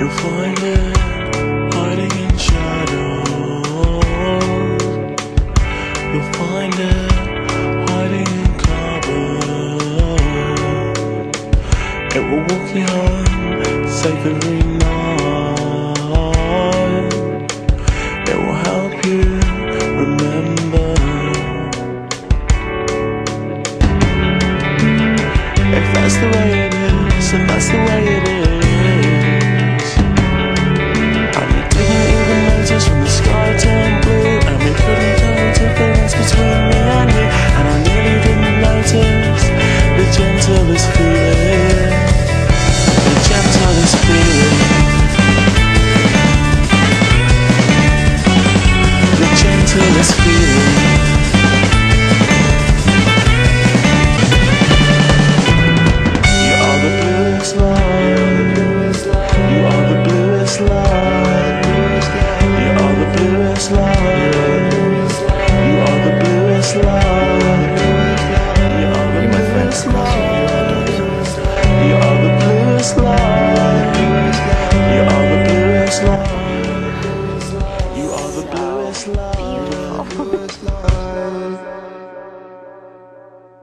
You'll find it hiding in shadows. You'll find it hiding in cupboards. It will walk you home safe every night. in this feeling You are the bluest light. You are the bluest light. You are the bluest light. You are the bluest light. You are the bluest light. You are the bluest light. You are the bluest light. Love this love.